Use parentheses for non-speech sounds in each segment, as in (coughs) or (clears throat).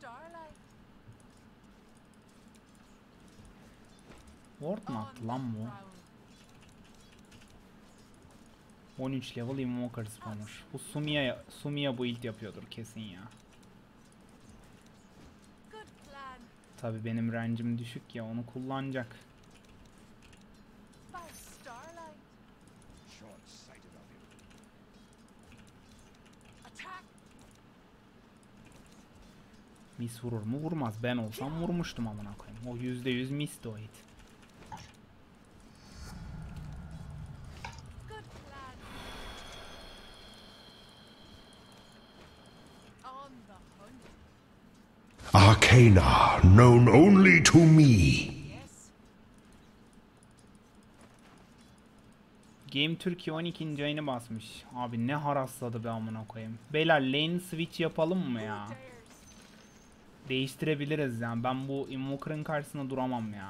starlight. Ward mu attı lan bu? Prowl. 13 level Invoker spammer. Bu Sumia, Sumia build yapıyordur kesin ya. Tabi benim range'im düşük ya onu kullanacak. Miss vurur mu? Vurmaz. Ben olsam vurmuştum amına koyayım. O %100 missti o hit. Arcana, known only to me. Game Türkiye 12. ayını basmış. Abi ne harasladı be amına koyayım. Beyler lane switch yapalım mı ya? Değiştirebiliriz yani. Ben bu Invoker'ın karşısında duramam ya.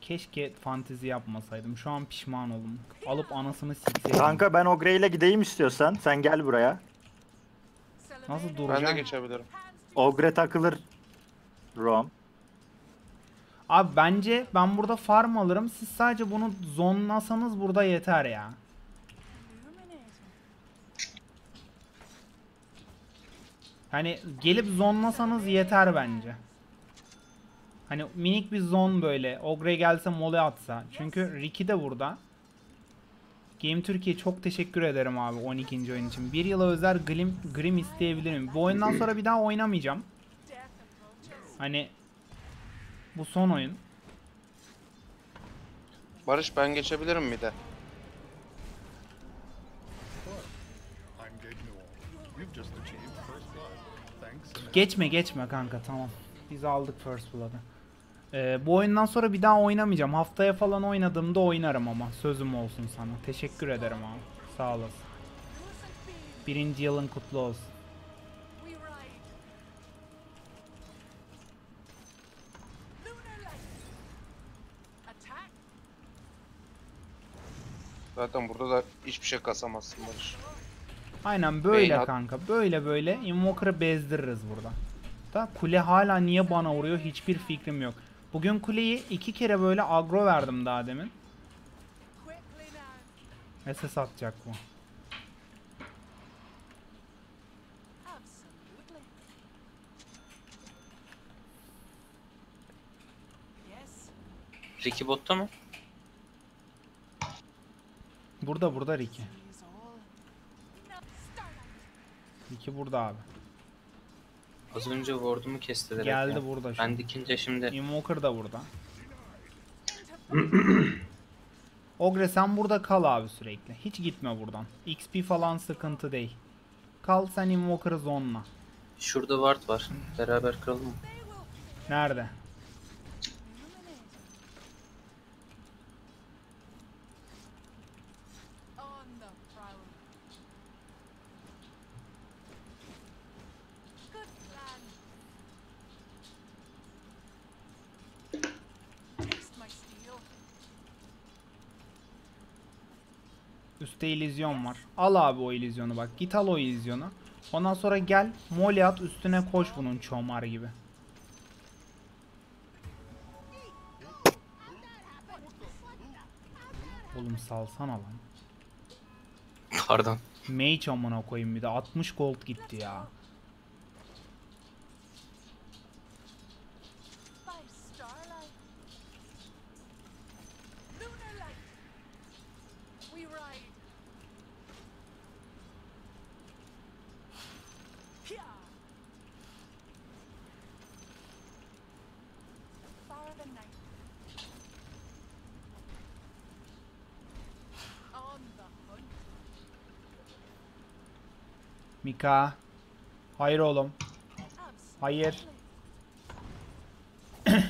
Keşke fantezi yapmasaydım. Şu an pişman oldum. Alıp anasını sikseydim. Kanka ben o Grey'le gideyim istiyorsan. Sen gel buraya. Nasıl Celebrate. dur- Ben de geçebilirim. Ogre takılır. Rom. Abi bence ben burada farm alırım. Siz sadece bunu zonlasanız burada yeter ya. Hani gelip zonlasanız yeter bence. Hani minik bir zon böyle. Ogre gelse mole atsa. Çünkü Ricky de burada. Game Türkiye çok teşekkür ederim abi 12. oyun için. Bir yıla özel Grim, Grim isteyebilirim. Bu oyundan sonra bir daha oynamayacağım. Hani bu son oyun. Barış ben geçebilirim mi de? Geçme geçme kanka tamam. Biz aldık First Blood'ı. Ee, bu oyundan sonra bir daha oynamayacağım. Haftaya falan oynadığımda oynarım ama. Sözüm olsun sana. Teşekkür ederim abi. Sağ olasın. Birinci yılın kutlu olsun. Zaten burada da hiçbir şey kasamazsın Barış. Aynen böyle Beyin kanka. Böyle böyle Invoker'ı bezdiririz burada. Da kule hala niye bana vuruyor hiçbir fikrim yok. Bugün kuleyi iki kere böyle agro verdim daha demin. SS atacak bu. Ricky botta mı? Burada burada Ricky. Ricky burada abi. Az önce ward'umu kesti direkt Geldi ya. burada şu Ben dikince şimdi Invoker da burada. (clears throat) Ogre sen burada kal abi sürekli. Hiç gitme buradan. XP falan sıkıntı değil. Kal sen Invoker'ı zonla. şurada ward var. Beraber kıralım mı? Nerede? Üstte illüzyon var. Al abi o illüzyonu bak. Git al o illüzyonu. Ondan sonra gel mole at üstüne koş bunun çomar gibi. Oğlum salsana lan. Pardon. Mage amına koyayım bir de 60 gold gitti ya. Mika. Hayır oğlum. Hayır. (coughs)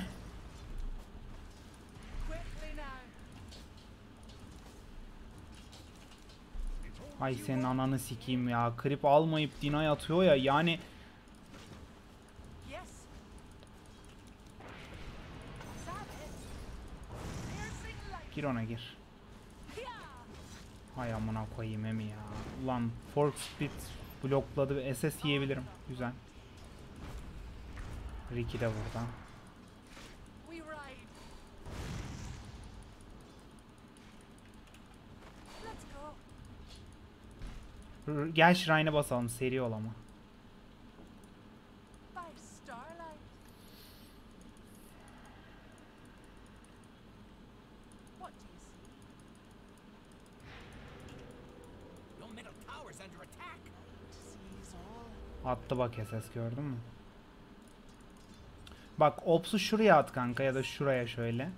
Ay senin ananı sikeyim ya. Krip almayıp Dina'ya atıyor ya. Yani gir ona gir. Hay amına koyayım emi ya. Ulan Fork Speed blokladı ve SS yiyebilirim. Güzel. Ricky de buradan. Gel Shrine'e basalım seri ol ama. Attı bak SS gördün mü? Bak Ops'u şuraya at kanka ya da şuraya şöyle.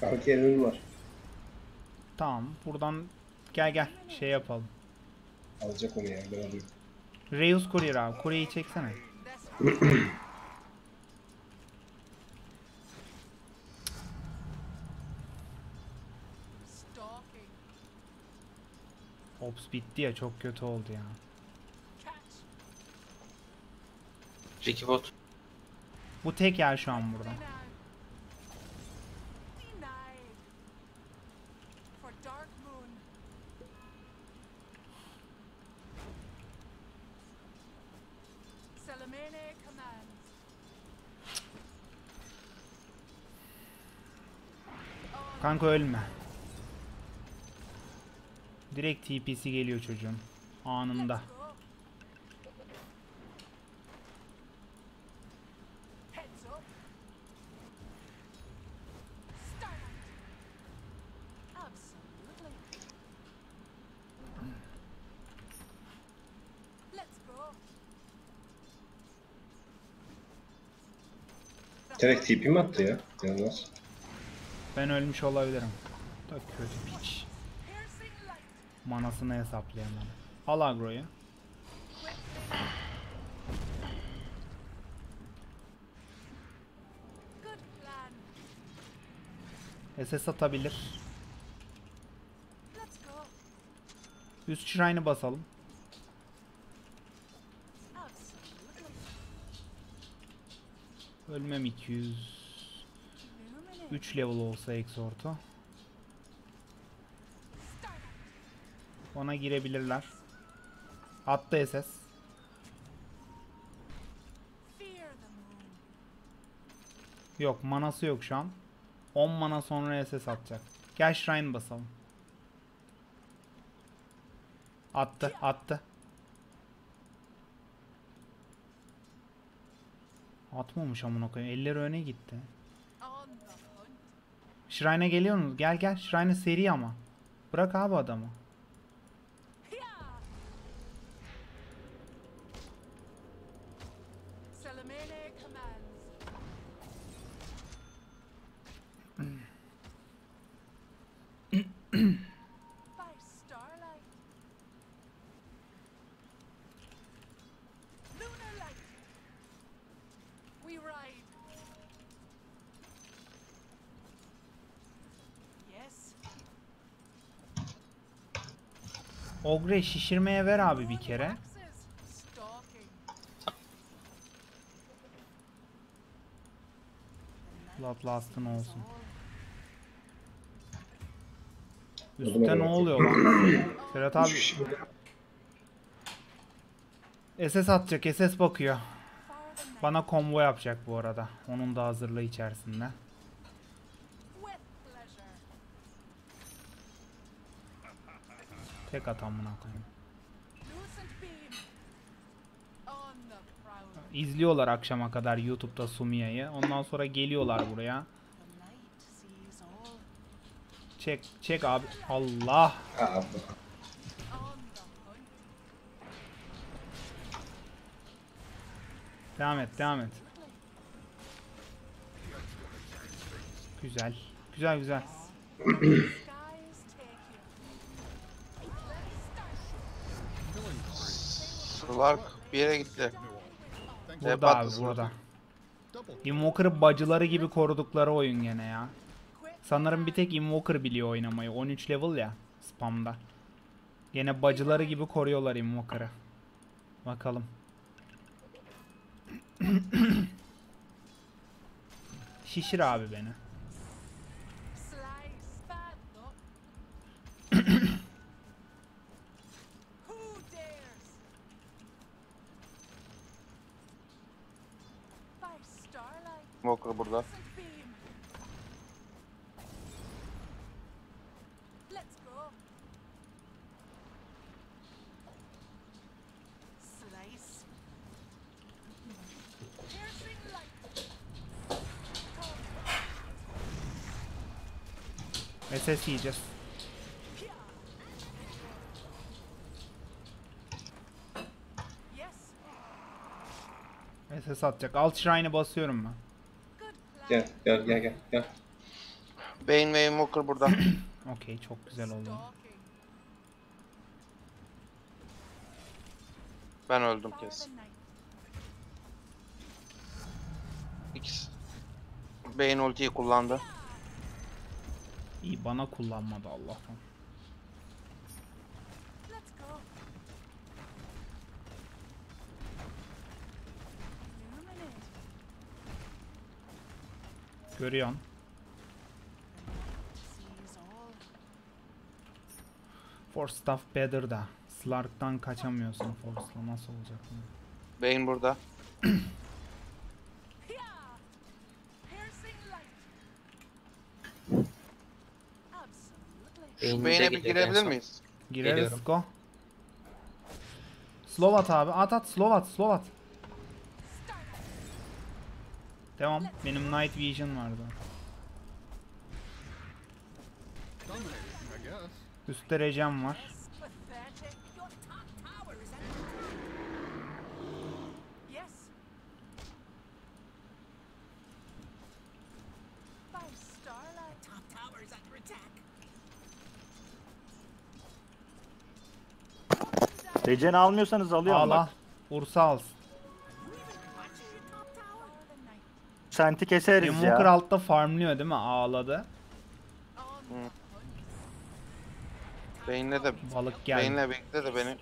Kanka evim var. Tamam buradan gel gel şey yapalım. Alacak onu ya ben alayım. Reus Courier abi. Courier'i çeksene. Ops bitti ya çok kötü oldu ya. Ricky bot. Bu tek yer şu an burada. Ölme. Direkt TP'si geliyor çocuğun. Anında. Direkt TP mi attı ya? Yalnız. Ben ölmüş olabilirim. Da kötü piç. Manasını hesaplayamam. Al agroyu. SS atabilir. Üst Shrine'ı basalım. Ölmem 200. Illuminate. 3 level olsa Exhort'u. Ona girebilirler. Attı SS. Yok manası yok şu an. 10 mana sonra SS atacak. Gel Shrine basalım. Attı attı. Atmamış amına koyayım. Elleri öne gitti. On the hunt. Shrine'e geliyor musunuz? Gel gel. Shrine'e seri ama. Bırak abi adamı. Ogre şişirmeye ver abi bir kere. Bloodlust'ın olsun. Üstte ne oluyor lan? (coughs) Serhat abi Hiçbir şey. SS atacak. SS bakıyor. Bana combo yapacak bu arada. Onun da hazırlığı içerisinde. Tek at koyayım. İzliyorlar akşama kadar YouTube'da Sumiya'yı. Ondan sonra geliyorlar buraya. Çek çek abi. Allah. Hunt. Devam et devam et. Güzel. Güzel güzel. (clears throat) Slark bir yere gitti. Burada abi burada. Invoker'ı bacıları gibi korudukları oyun gene ya. Sanırım bir tek Invoker biliyor oynamayı. 13 level ya spamda. Gene bacıları gibi koruyorlar Invoker'ı. Bakalım. (clears throat) Şişir abi beni. Walker burada. crescent beam. Let's go. Slice. Piercing light. SS yiyeceğiz. Yes. SS atacak. Alt shrine'e basıyorum ben. Gel gel gel gel. gel. Bane ve Invoker burada. (clears throat) Okey çok güzel oldu. Ben öldüm kes. İkisi. Bane ultiyi kullandı. İyi bana kullanmadı Allah'tan. Görüyorsun. Force stuff better da. Slark'tan kaçamıyorsun Force'la nasıl olacak bu? Bane burada. Şu Bane'e bir girebilir miyiz? Gireriz go. Slow at abi. At at slow at slow at. Devam. Benim night vision vardı. Dominating, I guess. Üstte regen var. Pathetic. Your top tower is under Yes. By starlight. top tower is under attack. Regen almıyorsanız alıyorum Al al. bak. Ursa alsın. Senti keseriz Invoker ya. altta farmlıyor değil mi? Ağladı. On Bane'le de Balık geldi. Bane'le birlikte de beni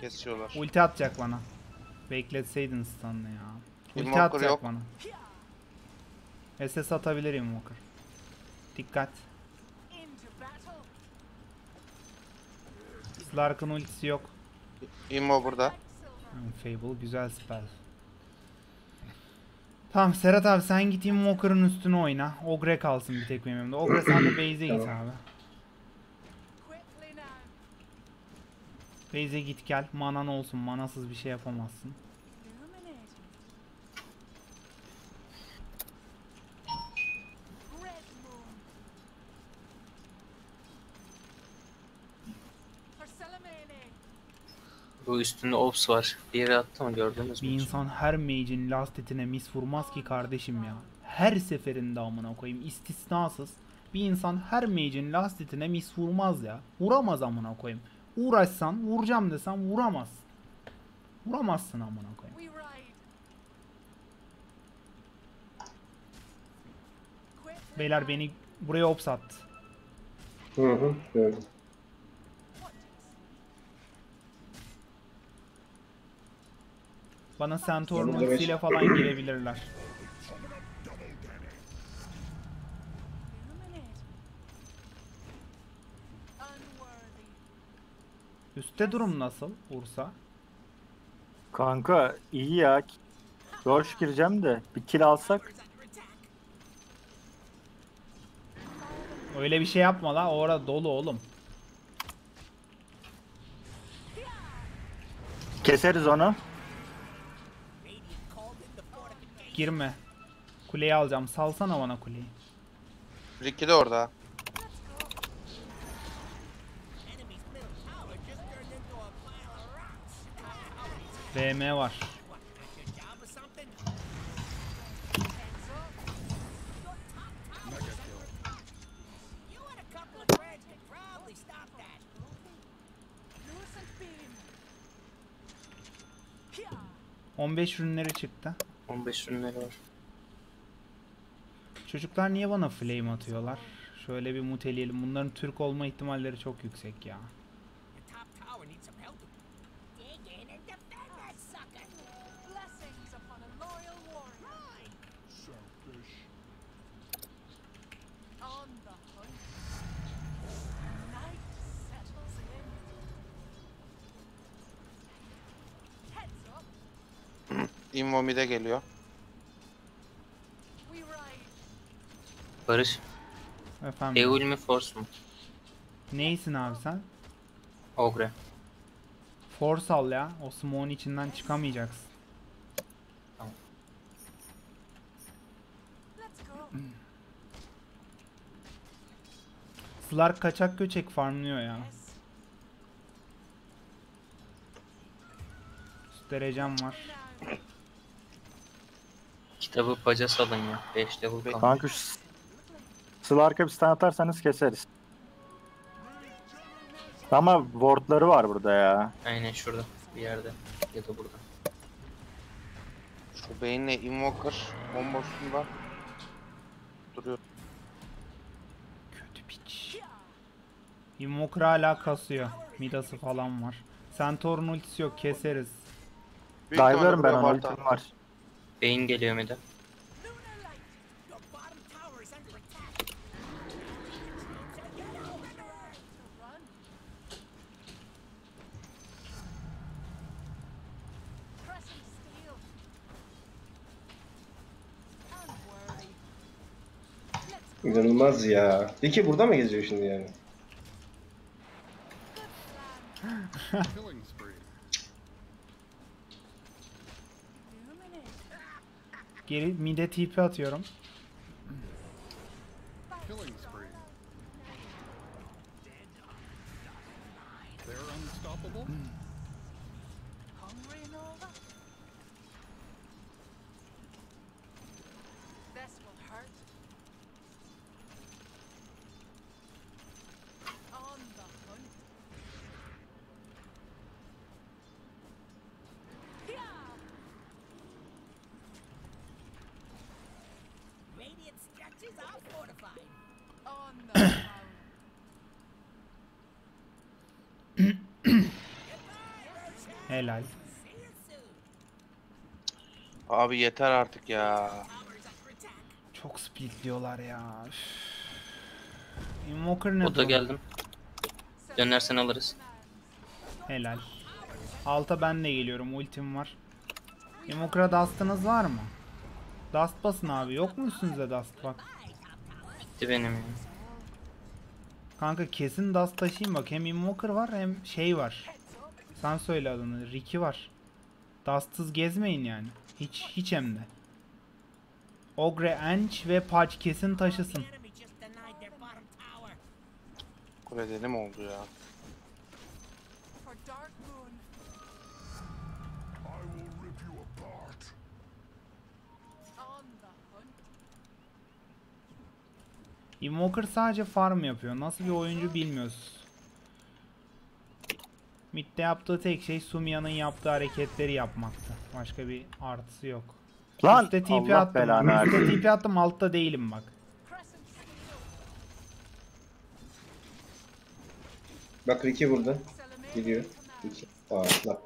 kesiyorlar. Ulti atacak bana. Bekletseydin stun'ı ya. Ulti Invoker atacak yok. bana. SS atabilir Invoker. Dikkat. Slark'ın ultisi yok. Immo burada. Fable güzel spell. Tamam Serhat abi sen git Invoker'ın üstüne oyna. Ogre kalsın bir tek benim. Ogre sen de base'e git abi. Base'e git gel. Manan olsun. Manasız bir şey yapamazsın. Bu üstünde ops var. Bir yere attı mı gördünüz mü? Bir insan her mage'in last hitine mis vurmaz ki kardeşim ya. Her seferinde amına koyayım istisnasız. Bir insan her mage'in last hitine mis vurmaz ya. Vuramaz amına koyayım. Uğraşsan vuracağım desen vuramazsın. Vuramazsın amına koyayım. Beyler beni buraya ops attı. Hı hı gördüm. Bana Centaur'un Yanımda beş- ultisiyle falan. Unworthy. Üste durum nasıl Ursa? Kanka iyi ya. George gireceğim de bir kill alsak. Öyle bir şey yapma la. Orada dolu oğlum. Keseriz onu. Girme. Kuleyi alacağım. Salsana bana kuleyi. Ricky de orada. BM var. Here. 15 ürünleri çıktı. 15 ürünleri var. Çocuklar niye bana flame atıyorlar? Şöyle bir muteleyelim. Bunların Türk olma ihtimalleri çok yüksek ya. Heads up. Immo mid'e geliyor. Barış. Efendim. Eul mi Force mu? Neysin abi sen? Ogre. Force al ya. O smoke'un içinden çıkamayacaksın. Go. Slark kaçak göçek farmlıyor ya. Üst derecem var. Kitabı paca salın ya. 5 level kalmış. Kanka şu Slark'a bir stun atarsanız keseriz. Ama wardları var burada ya. Aynen şurada. Bir yerde. Ya da burada. Şu beyinle Invoker bombosunda duruyor. Kötü piç. Invoker hala kasıyor. Midası falan var. Centaur'un ultisi yok keseriz. Dive'larım ben balta ultim var. Beyin geliyor mide. İnanılmaz ya. Peki burada mı geziyor şimdi yani? (laughs) Geri mide TP atıyorum. Helal. Abi yeter artık ya. Çok splitliyorlar ya. Üf. Invoker ne O da durumda? geldim. Dönersen alırız. Helal. Alta ben de geliyorum. Ultim var. Invoker'a dust'ınız var mı? Dust basın abi. Yok mu üstünüzde dust bak. Bitti benim ya. Kanka kesin dust taşıyayım bak. Hem Invoker var hem şey var. Sen söyle adını. Ricky var. Dust'sız gezmeyin yani. Hiç hiç hem de. Ogre, Ench ve Patch kesin taşısın. Kulede ne mi oldu ya? Invoker sadece farm yapıyor. Nasıl bir oyuncu bilmiyoruz. Mid'de yaptığı tek şey Sumia'nın yaptığı hareketleri yapmaktı. Başka bir artısı yok. Lan Üste TP Allah attım. belanı Üste. TP attım altta değilim bak. Bak Ricky burada. Gidiyor. Ricky. Aa, laf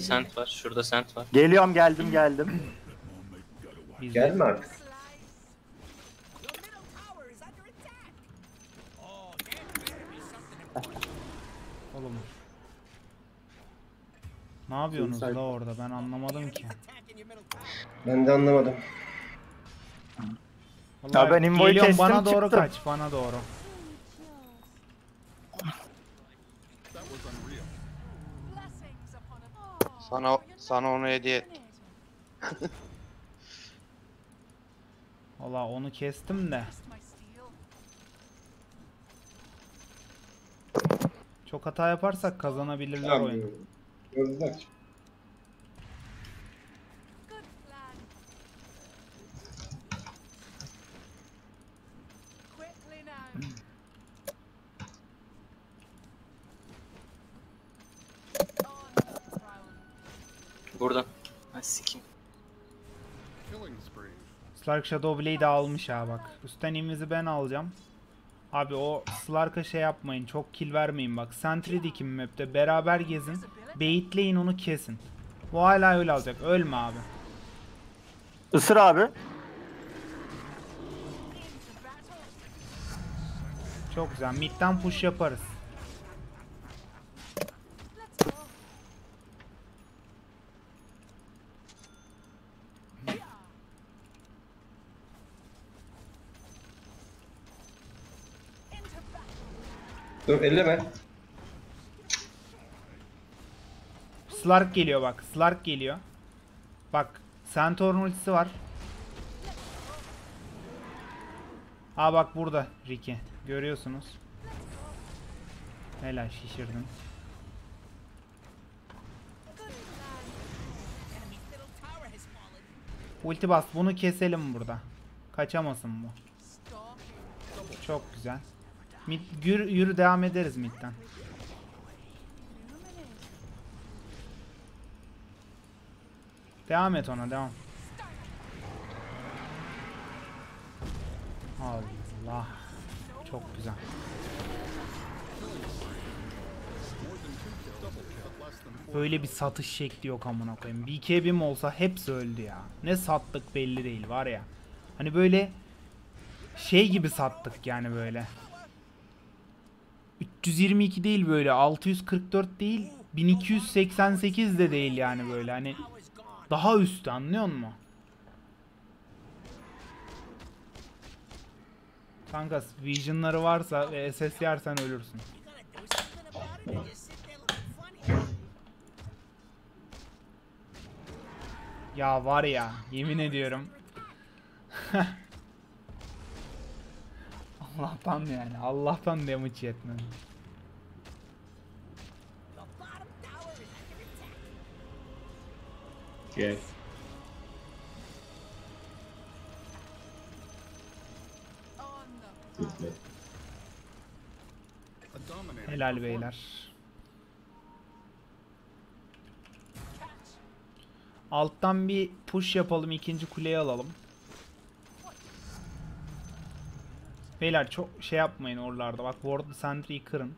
sent var. Şurada sent var. Geliyorum geldim geldim. Gelme artık. Ne yapıyorsunuz la orada? Ben anlamadım ki. Ben de anlamadım. Vallahi ben invoyu geliyorum, kestim, bana doğru çıktım. kaç. Bana doğru. Sana sana onu hediye et. (laughs) Valla onu kestim de. Çok hata yaparsak kazanabilirler oyunu. Gördüler. Good plan. Quickly now. On the prowl. Burada. Ha sikim. Slark Shadow Blade almış ha bak. Üstten invizi ben alacağım. Abi o Slark'a şey yapmayın. Çok kill vermeyin bak. Sentry dikin map'te. Beraber gezin. Baitleyin onu kesin. Bu hala öyle alacak. Ölme abi. Isır abi. Çok güzel. Mid'den push yaparız. Dur elleme. Slark geliyor bak. Slark geliyor. Bak. Centaur'un ultisi var. Aa bak burada Ricky. Görüyorsunuz. Helal fallen. Ulti bas. Bunu keselim burada. Kaçamasın bu. Çok güzel. Mid, yürü, yürü devam ederiz midden. Devam et ona devam. Allah. Çok güzel. Böyle bir satış şekli yok amına koyayım. BKB'm olsa hepsi öldü ya. Ne sattık belli değil var ya. Hani böyle şey gibi sattık yani böyle. 322 değil böyle 644 değil 1288 de değil yani böyle hani. Daha üstü anlıyor musun? Kanka visionları varsa ve SS yersen ölürsün. Ya var ya yemin ediyorum. (laughs) Allah'tan yani Allah'tan damage yetmedi. Dominating Helal beyler. Alttan bir push yapalım ikinci kuleyi alalım. Beyler çok şey yapmayın oralarda. Bak Ward Sentry'yi kırın.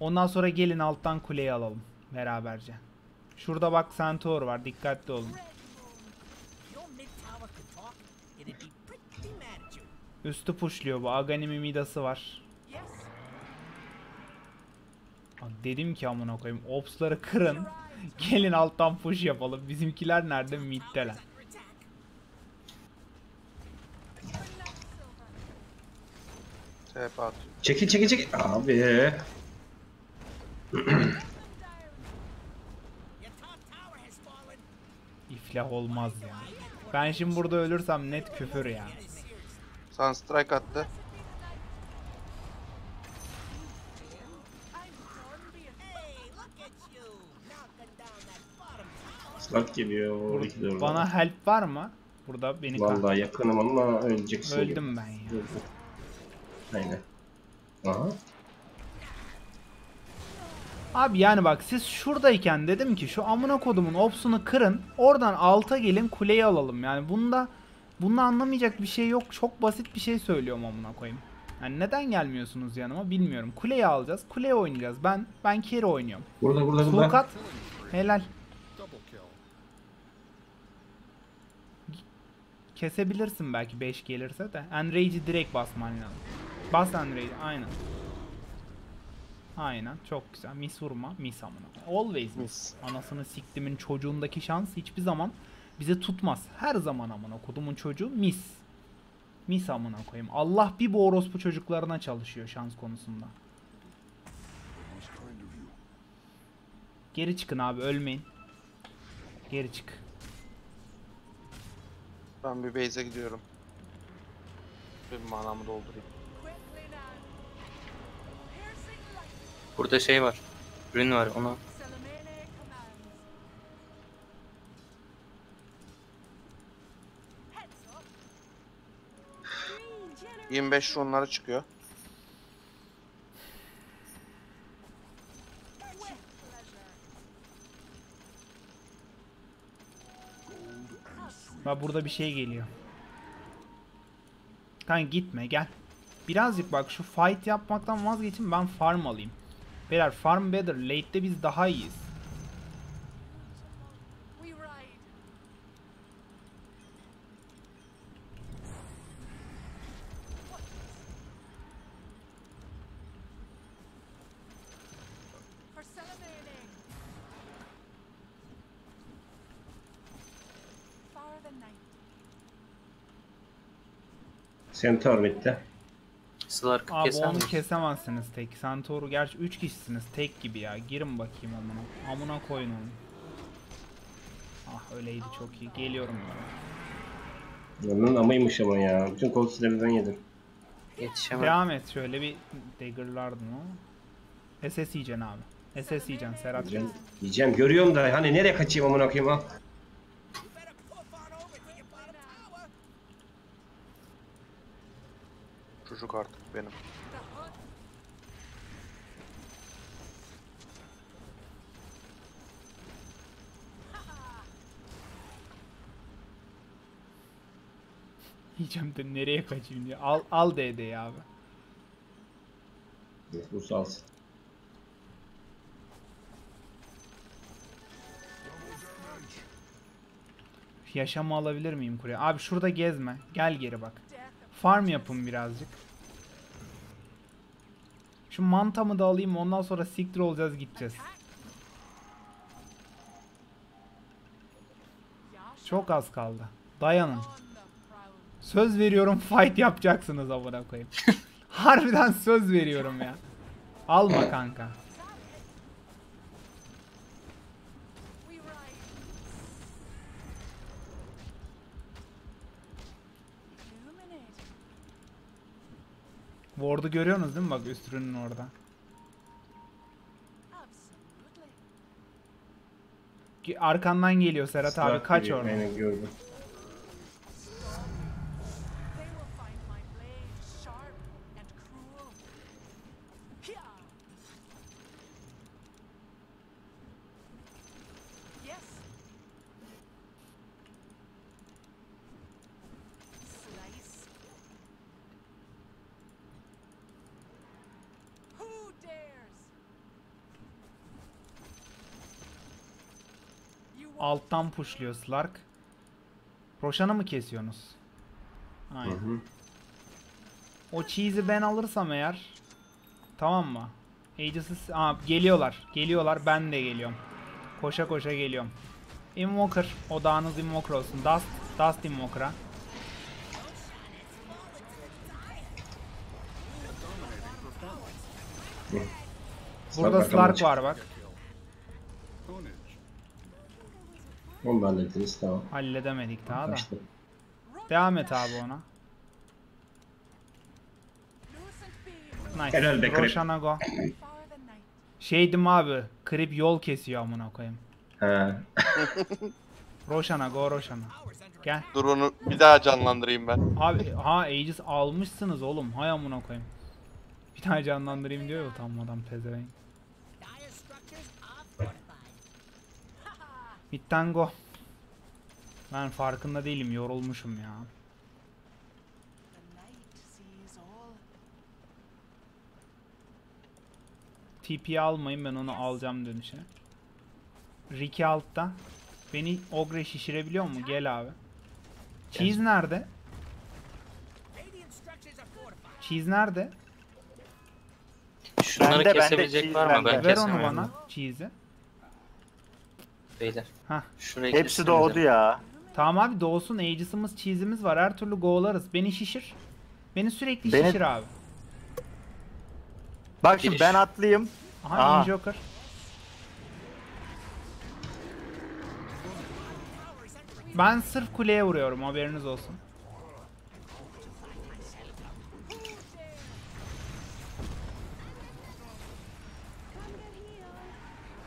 Ondan sonra gelin alttan kuleyi alalım beraberce. Şurada bak Centaur var. Dikkatli olun. Üstü pushluyor bu. Aghanim Midas'ı var. Dedim ki amına koyayım. Ops'ları kırın. Gelin alttan push yapalım. Bizimkiler nerede? Mid'deler. Çekil çekil çekil. Abi. (clears throat) İflah olmaz ya. Ben şimdi burada ölürsem net küfür ya. Sunstrike attı. Slot geliyor. Oradaki de. Bana help var mı? Burada beni Vallahi yakınım ama öleceksin. gibi. Öldüm ben ya. Öldüm. Aynen. Aha. Abi yani bak siz şuradayken dedim ki şu amına kodumun opsunu kırın. Oradan alta gelin kuleyi alalım. Yani bunda bunda anlamayacak bir şey yok. Çok basit bir şey söylüyorum amına koyayım. Yani neden gelmiyorsunuz yanıma bilmiyorum. Kuleyi alacağız. Kuleye oynayacağız. Ben ben carry oynuyorum. Burada burada burada. Sulkat helal. Kesebilirsin belki 5 gelirse de. Enrage'i direkt basman lazım. Bas Enrage'i aynen. Aynen çok güzel. Mis vurma. Mis amına. Always mis. Anasını siktimin çocuğundaki şans hiçbir zaman bize tutmaz. Her zaman amına kodumun çocuğu mis. Mis amına koyayım. Allah bir bu orospu çocuklarına çalışıyor şans konusunda. Geri çıkın abi ölmeyin. Geri çık. Ben bir base'e gidiyorum. Bir manamı doldurayım. Burada şey var. Rün var generator. 25 runları çıkıyor. With pleasure. Bak burada bir şey geliyor. Kanka gitme gel. Birazcık bak şu fight yapmaktan vazgeçin ben farm alayım. Beyler farm better. Late'de biz daha iyiyiz. Centaur bitti. Slark'ı Abi keser onu kesemezsiniz tek. Santoru gerçi 3 kişisiniz tek gibi ya. Girin bakayım amına. Amına koyun onu. Ah öyleydi çok iyi. Geliyorum ben. Onun amaymış ama ya. Bütün kol sistemimden yedim. Yetişemem. Devam et şöyle bir dagger'lardın o. SS yiyeceksin abi. SS yiyeceksin Serhat. Yiyeceğim, yiyeceğim. Görüyorum da hani nereye kaçayım amına koyayım ha? You better poof on over to your bottom tower. Çocuk artık benim. Yiyeceğim de nereye kaçayım diye. Al, al DD'yi abi. Bu salsın. Yaşamı alabilir miyim kurye? Abi şurada gezme. Gel geri bak. Farm yapın birazcık. Şu mantamı da alayım ondan sonra siktir olacağız gideceğiz. Çok az kaldı. Dayanın. Söz veriyorum fight yapacaksınız amına koyayım. (laughs) Harbiden söz veriyorum ya. Alma kanka. Ward'u görüyorsunuz değil mi bak üst ürünün orada. Arkandan geliyor Serhat abi kaç orada. Gördüm. Alttan pushluyor Slark. Roşan'ı mı kesiyorsunuz? Aynen. Hı hı. O cheese'i ben alırsam eğer tamam mı? Aegis'ı Aa, geliyorlar. Geliyorlar. Ben de geliyorum. Koşa koşa geliyorum. Invoker. Odağınız Invoker olsun. Dust. Dust Invoker'a. Burada Slark var bak. Onu da hallettiniz tamam. Halledemedik daha da. Kaçtı. Devam et abi ona. Nice. Helal be Krip. Roşan'a go. Şeydim abi. Krip yol kesiyor amına koyayım. He. (laughs) Roşan'a go Roşan'a. Gel. Dur onu bir daha canlandırayım ben. Abi ha Aegis almışsınız oğlum. Hay amına koyayım. Bir tane canlandırayım diyor ya utanmadan pezevenk. Bitten go. Ben farkında değilim. Yorulmuşum ya. TP almayın ben onu alacağım dönüşe. Ricky altta. Beni Ogre şişirebiliyor mu? Gel abi. Cheese nerede? Cheese nerede? Şunları Bende, bende, kesebilecek cheese var mı? Ben bende. Ver onu bana. Cheese'i. Beyler. Hah. Hepsi doğdu ya. Tamam abi doğsun. Aegis'imiz, cheese'imiz var. Her türlü go'larız. Beni şişir. Beni sürekli Beni- şişir abi. Bak şimdi ben atlayayım. Aha Aa. Injoker. Ben sırf kuleye vuruyorum haberiniz olsun.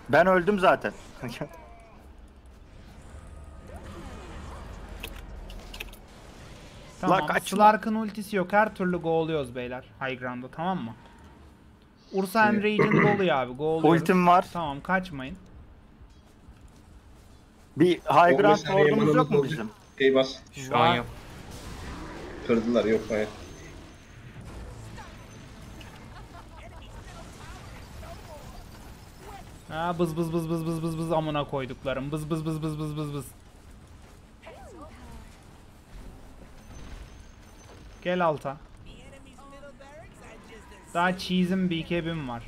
Ben öldüm zaten. (laughs) Tamam. kaçma. Slark'ın ultisi yok. Her türlü go'luyoruz beyler. High ground'da tamam mı? Ursa and Rage'in doluyor abi. Go'luyoruz. Ultim var. Tamam kaçmayın. Bir high 15 ground saniye ordumuz manamız yok mu olacak. bizim? Şey bas. Şu an yok. Kırdılar yok hayır. Ha bız bız bız bız bız bız bız amına koyduklarım. Bız bız bız bız bız bız bız. Gel alta. Daha cheese'im BKB'm var.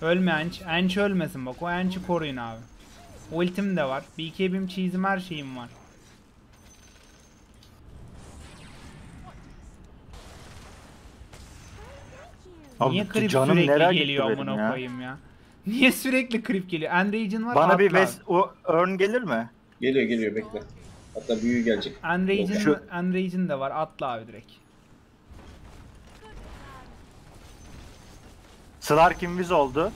Ölme Enç. Enç ölmesin bak. O Enç'i koruyun abi. Ultim de var. BKB'm, cheese'im her şeyim var. Abi Niye creep canım sürekli geliyor amına ya? koyayım ya? (laughs) Niye sürekli creep geliyor? Enrage'in var Bana bir atla. ves o earn gelir mi? Geliyor geliyor bekle. Hatta büyü gelecek. Enrage'in, Şu- Enrage'in de var. Atla abi direkt. Slark invis oldu.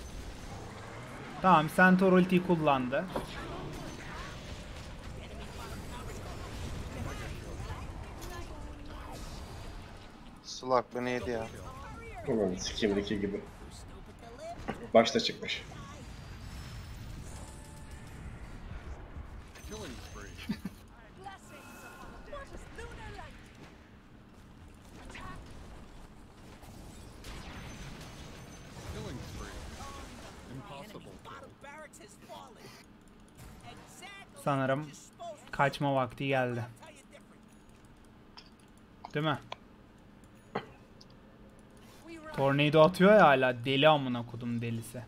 Tamam Centaur ultiyi kullandı. Slug beni yedi ya. Ulan sikimdeki gibi. Başta çıkmış. Sanırım kaçma vakti geldi. Değil mi? Tornado atıyor ya hala. Deli amına kodum delisi.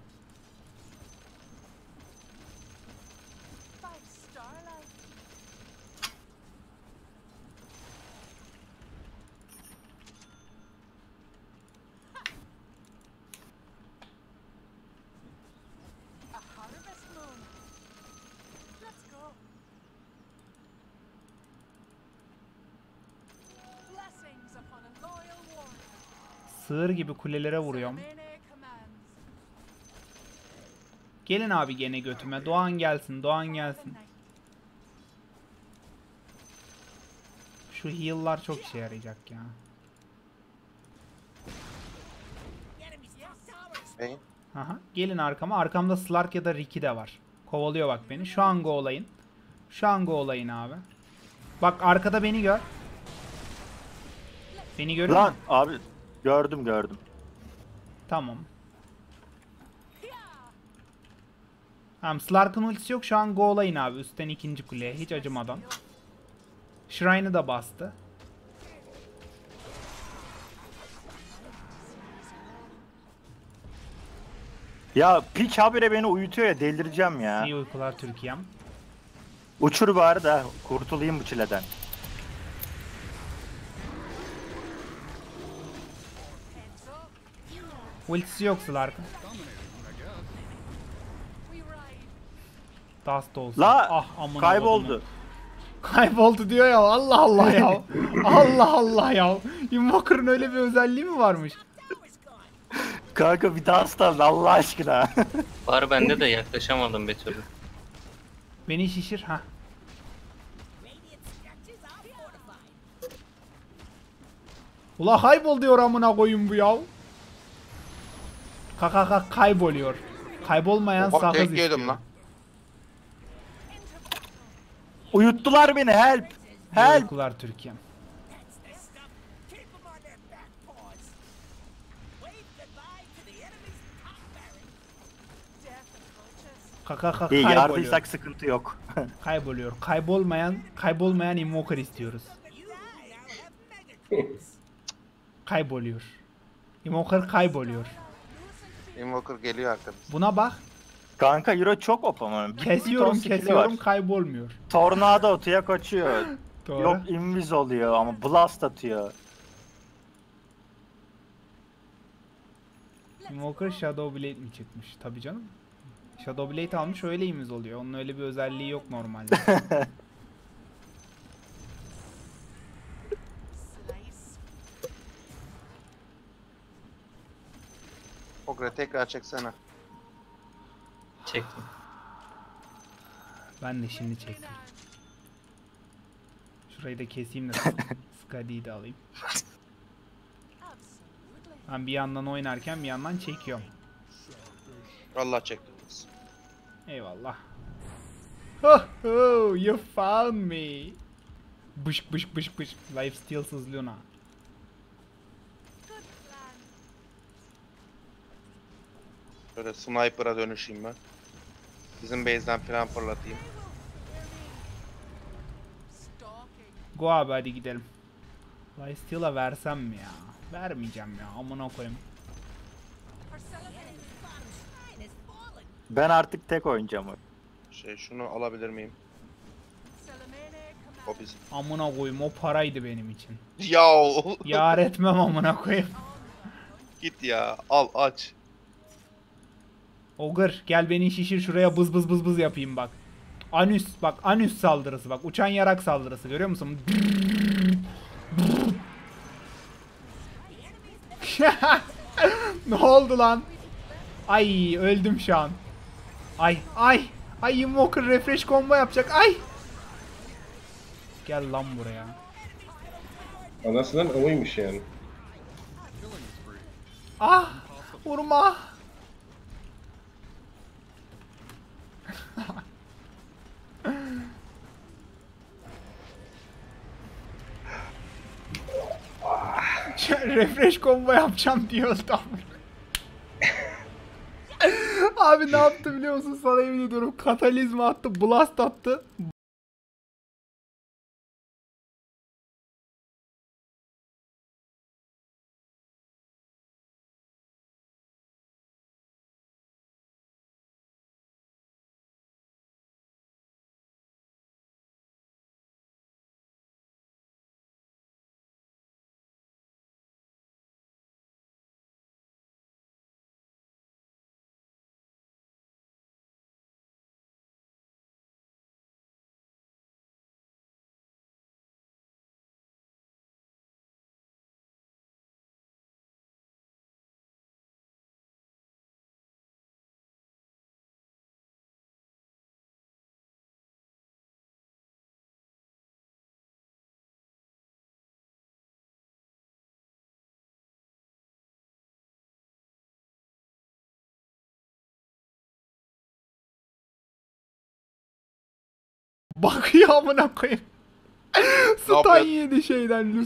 Sığır gibi kulelere vuruyorum. Gelin abi gene götüme. Doğan gelsin. Doğan gelsin. Şu heal'lar çok işe yarayacak ya. Beyin. Aha. Gelin arkama. Arkamda Slark ya da Ricky de var. Kovalıyor bak beni. Şu an go olayın. Şu an go olayın abi. Bak arkada beni gör. Beni görüyor Lan abi gördüm gördüm. Tamam. Tamam Slark'ın ultisi yok. Şu an go olayın abi. Üstten ikinci kuleye. Hiç acımadan. Shrine'ı da bastı. Ya piç habire beni uyutuyor ya delireceğim ya. İyi uykular Türkiye'm. Uçur bari da kurtulayım bu çileden. Ultisi yok Slark'ın. Dust olsun. La ah amına kayboldu. kodumun. Kayboldu diyor ya. Allah Allah ya. (laughs) Allah Allah ya. Invoker'ın öyle bir özelliği mi varmış? Kanka bir daha stun Allah aşkına. (laughs) Var bende de yaklaşamadım bir türlü. Beni şişir ha. Ula kaybol diyor amına koyun bu ya. Kaka kayboluyor. Kaybolmayan Bak sakız tek istiyor. yedim lan. Uyuttular beni help. Help. uykular Türkiye'm. Kaka İyi kayboluyor. yardıysak sıkıntı yok. (laughs) Kayboluyor. Kaybolmayan kaybolmayan invoker istiyoruz. (laughs) Kayboluyor. Invoker kayboluyor. Invoker geliyor arkadan. Buna bak. Kanka Euro çok op ama. Bir- bir ton Kesiyorum skill'i kesiyorum var. kaybolmuyor. Tornado atıyor kaçıyor. (laughs) Doğru. Yok invis oluyor ama blast atıyor. Invoker Shadow Blade mi çıkmış? Tabii canım. Shadow Blade almış öyle imiz oluyor. Onun öyle bir özelliği yok normalde. (laughs) Ogre tekrar çeksene. Çektim. ben de şimdi çektim. Şurayı da keseyim de (laughs) Skadi'yi de alayım. Ben bir yandan oynarken bir yandan çekiyorum. Allah çektiniz. Eyvallah. Oh, oh, you found me. Bışk bışk bışk bışk. Life stealsız Luna. Good Böyle sniper'a dönüşeyim ben. Bizim base'den falan fırlatayım. Go abi hadi gidelim. Life steal'a versem mi ya? Vermeyeceğim ya. Amına koyayım. Ben artık tek oynayacağım. Şey Şey, şunu alabilir miyim? O bizim. Amına koyayım o paraydı benim için. Ya Yar etmem amına koyayım. git ya. Al aç. Ogır gel beni şişir şuraya bız bız bız bız yapayım bak. Anüs bak anüs saldırısı bak uçan yarak saldırısı görüyor musun? (laughs) ne oldu lan? Ay öldüm şu an. Ay ay ay Invoker refresh combo yapacak ay. Gel lan buraya. Anasından oymuş yani. Ah vurma. Refresh combo yapacağım diyor tam. Abi ne yaptı biliyor musun? Sana yemin ediyorum katalizma attı, blast attı. Bakıyor amına koyayım. Stun yedi şeyden Lucy.